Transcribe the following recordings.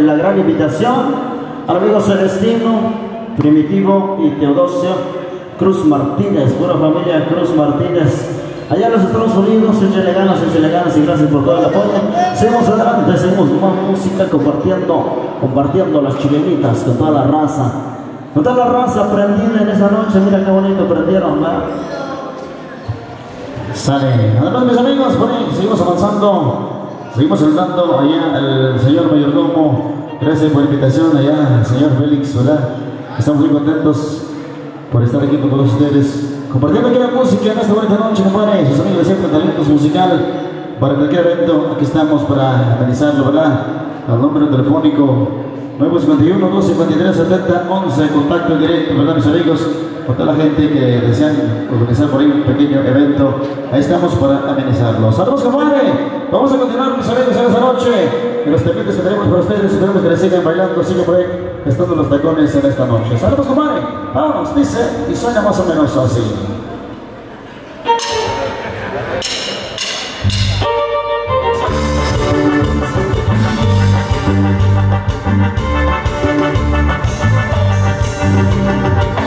la gran invitación al amigo Celestino, Primitivo y Teodosio Cruz Martínez, buena familia Cruz Martínez. Allá en los Estados Unidos, échenle ganas, échenle ganas y gracias por todo el apoyo. Seguimos adelante, seguimos más música compartiendo, compartiendo las chilenitas con toda la raza. Con toda la raza prendida en esa noche, mira qué bonito prendieron, ¿verdad? Sale. Además, mis amigos, por ahí seguimos avanzando, seguimos saludando allá al señor mayordomo Gracias por la invitación allá, señor Félix ¿verdad? Estamos muy contentos por estar aquí con todos ustedes, compartiendo aquí la música en esta bonita noche, compadre, sus amigos de talentos musical, para cualquier evento, aquí estamos para organizarlo, ¿verdad? Al número telefónico 951 253 70 11, contacto directo, ¿verdad, mis amigos? Por toda la gente que desean organizar por ahí un pequeño evento, ahí estamos para amenizarlo. ¡Saludos, compadre! Vamos a continuar, mis amigos, en esta noche. Que los temientes que tenemos para ustedes, esperemos que les sigan bailando, sigan por ahí, estando los tacones en esta noche. Saludos, compadre. Vamos, dice, y suena más o menos así. Thank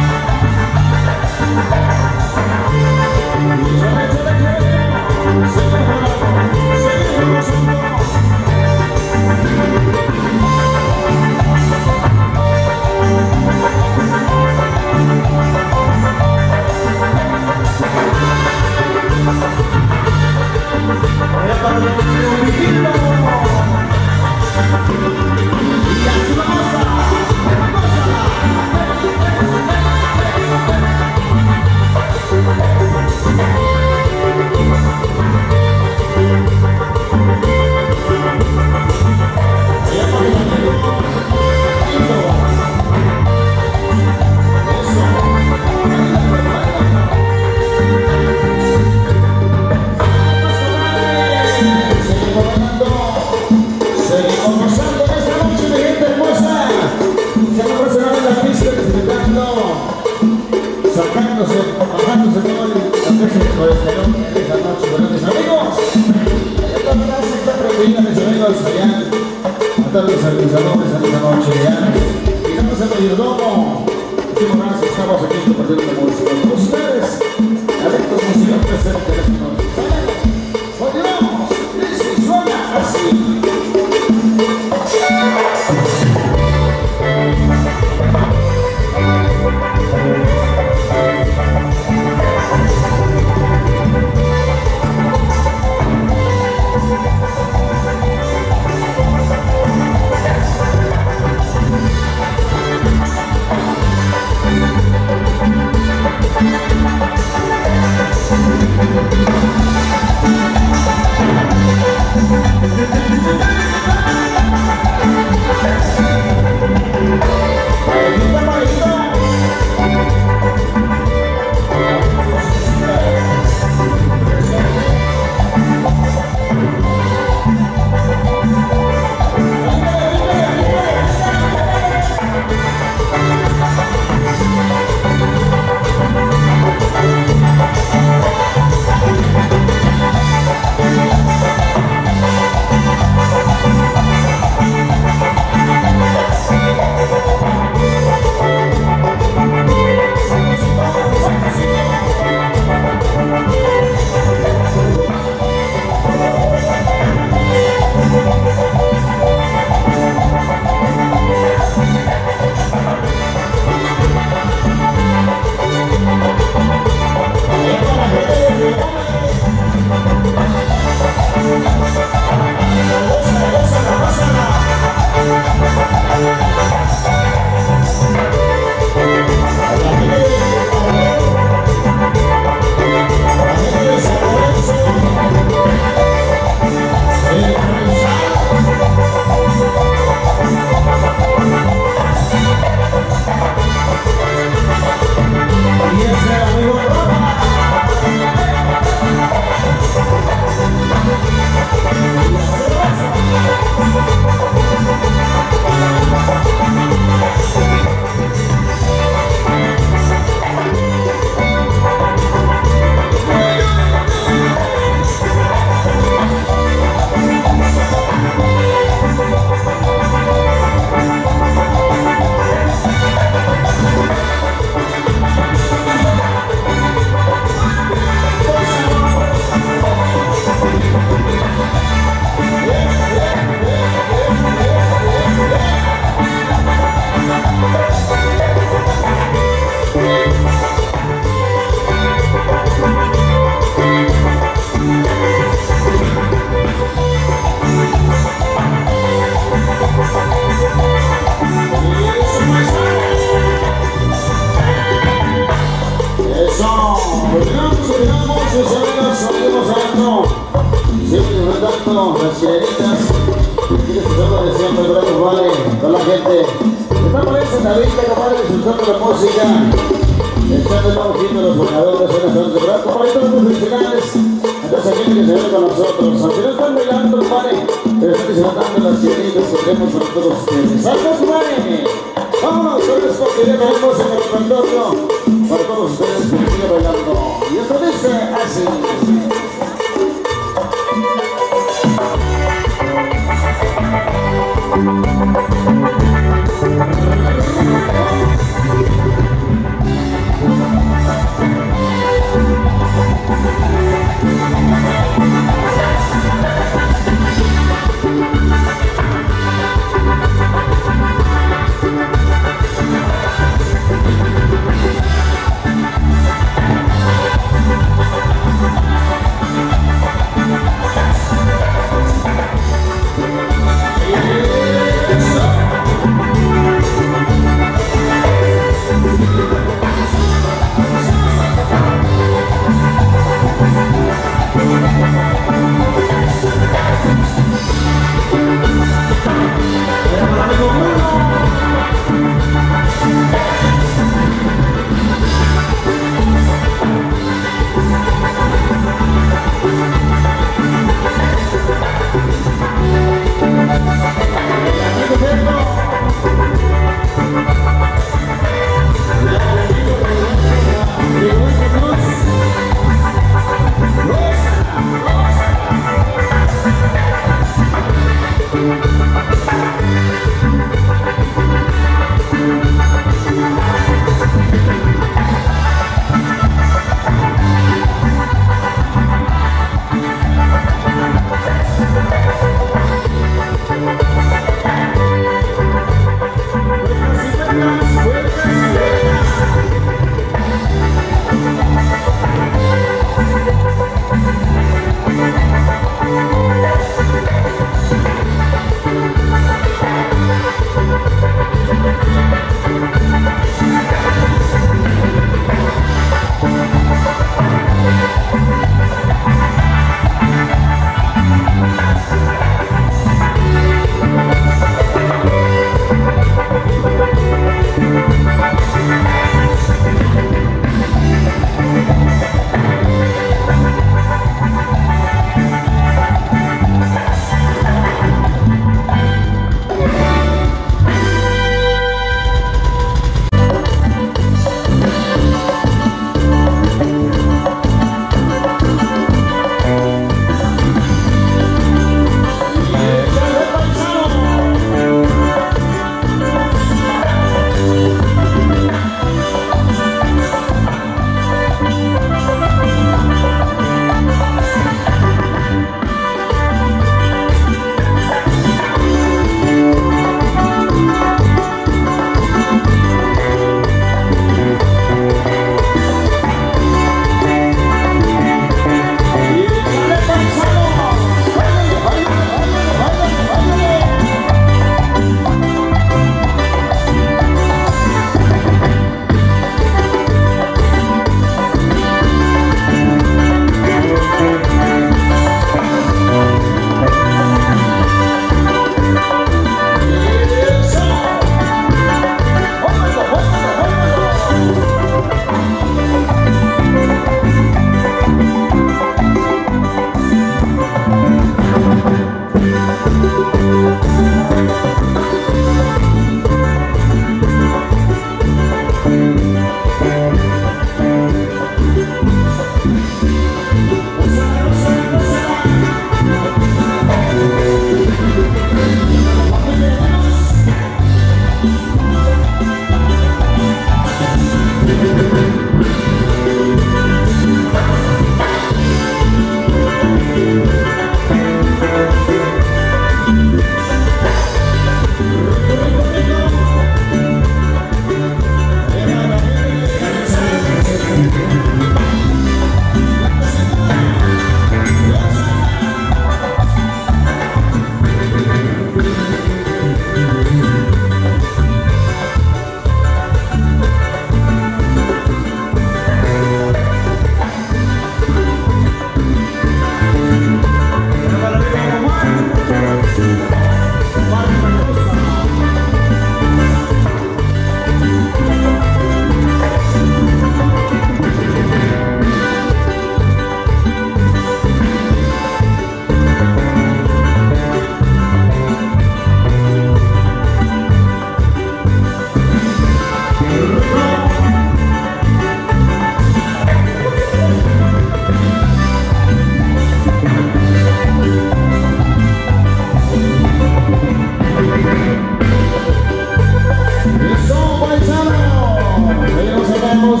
saludamos.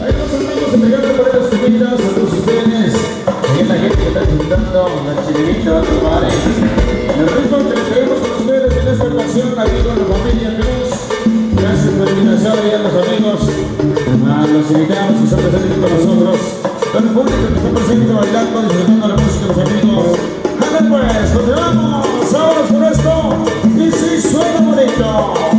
Ahí los amigos entregando por las comidas a todos ustedes. Ahí la gente que está disfrutando la chilenita, va a tomar el ritmo que les traemos con ustedes en esta ocasión, amigos de la familia Cruz. Gracias por la invitación y a los amigos. A los invitados que están presentes con nosotros. Todo el público que está presente bailando, disfrutando la música de los amigos. Anda pues, continuamos. Vámonos por esto. Y si suena bonito.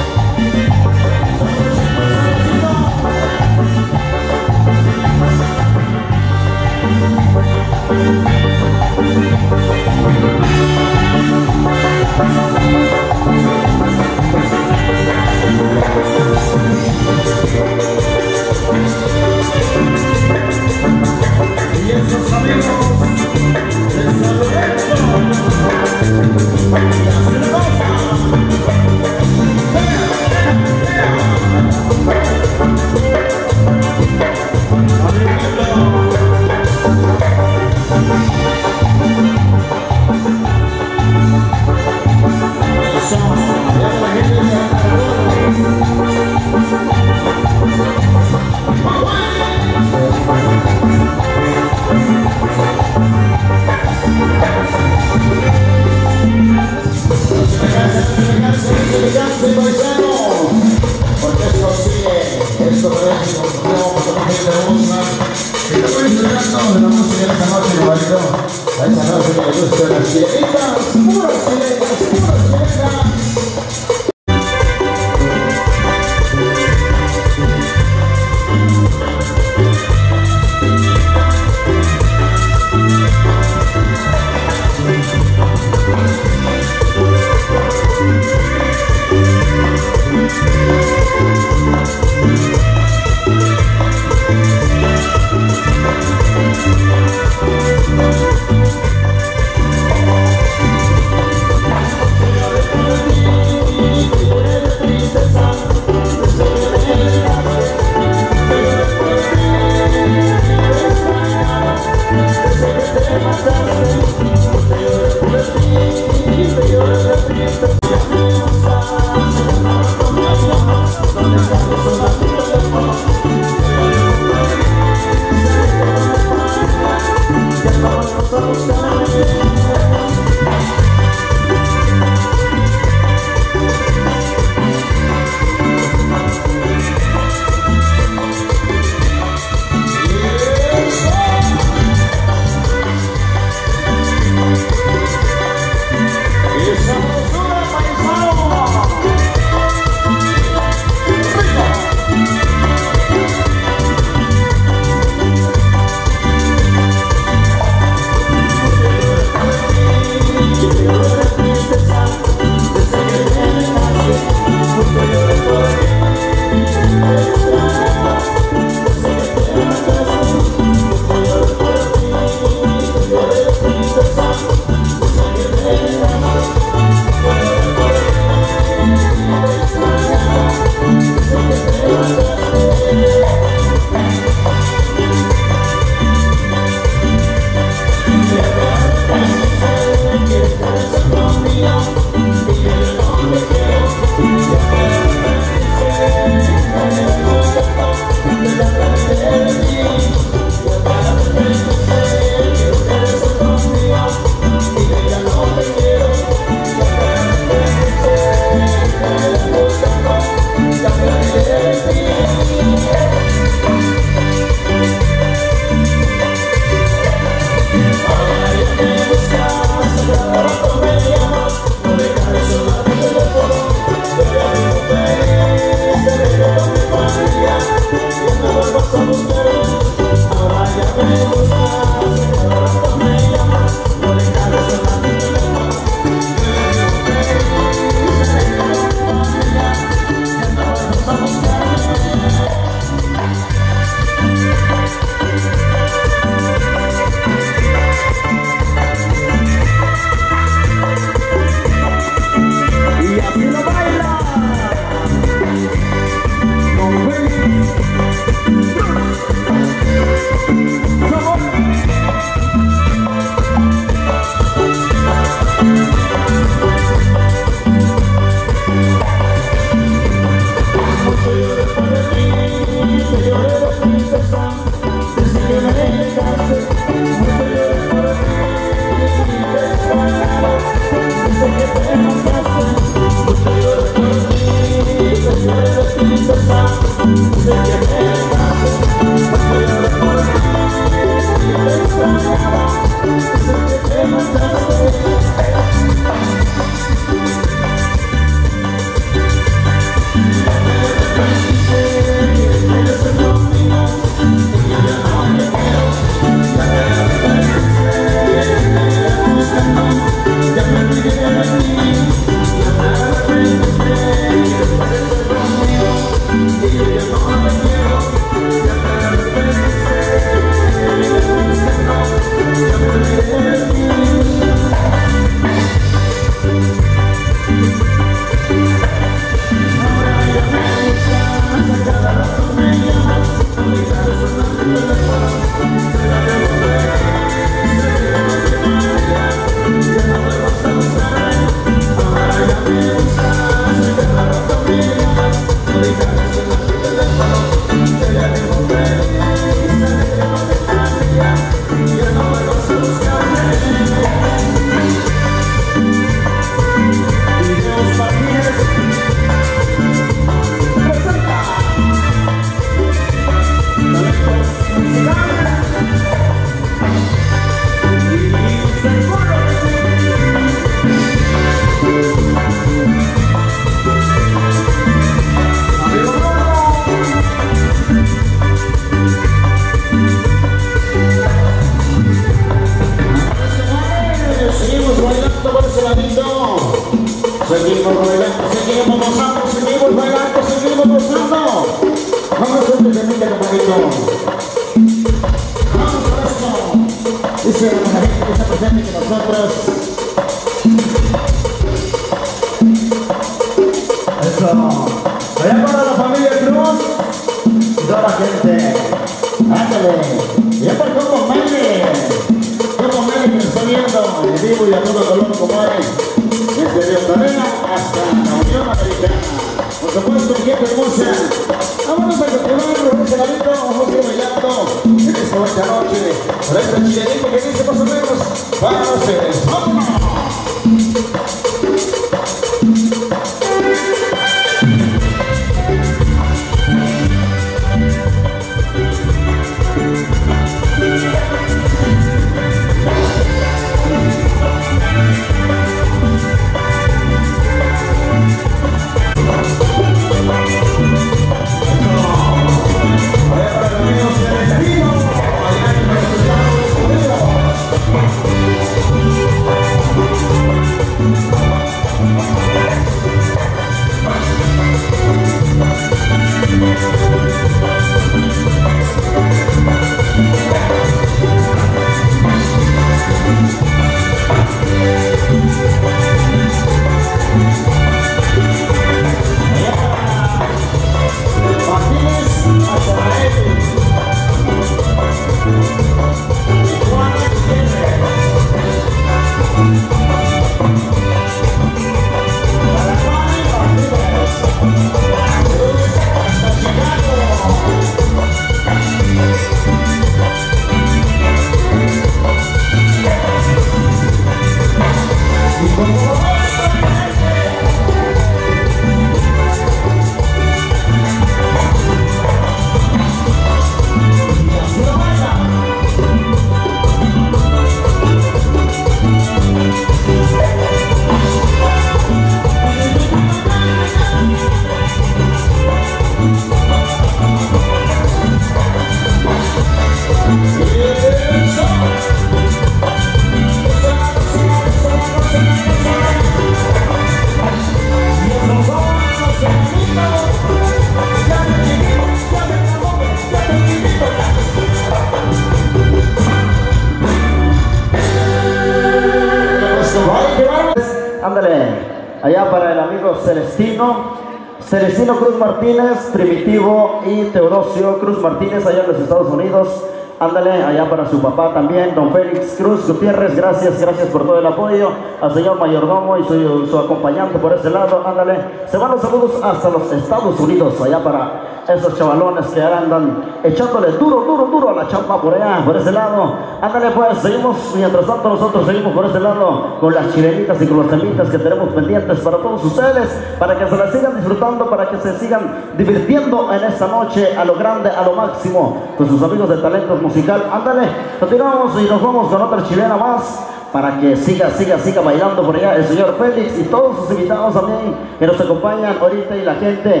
Su papá también, don Félix Cruz Gutiérrez, gracias, gracias por todo el apoyo. Al señor mayordomo y su, acompañante por ese lado, ándale. Se van los saludos hasta los Estados Unidos, allá para esos chavalones que ahora andan echándole duro, duro, duro a la chamba por allá, por ese lado. Ándale pues, seguimos, mientras tanto nosotros seguimos por ese lado con las chilenitas y con los temitas que tenemos pendientes para todos ustedes, para que se las sigan disfrutando, para que se sigan divirtiendo en esta noche a lo grande, a lo máximo, con sus amigos de Talentos Musical. Ándale, continuamos y nos vamos con otra chilena más. Para que siga, siga, siga bailando por allá el señor Félix y todos sus invitados también que nos acompañan ahorita y la gente.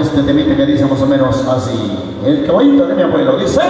este temita que dice más o menos así. El caballito de mi abuelo dice...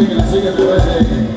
sígueme, sígueme, sígueme.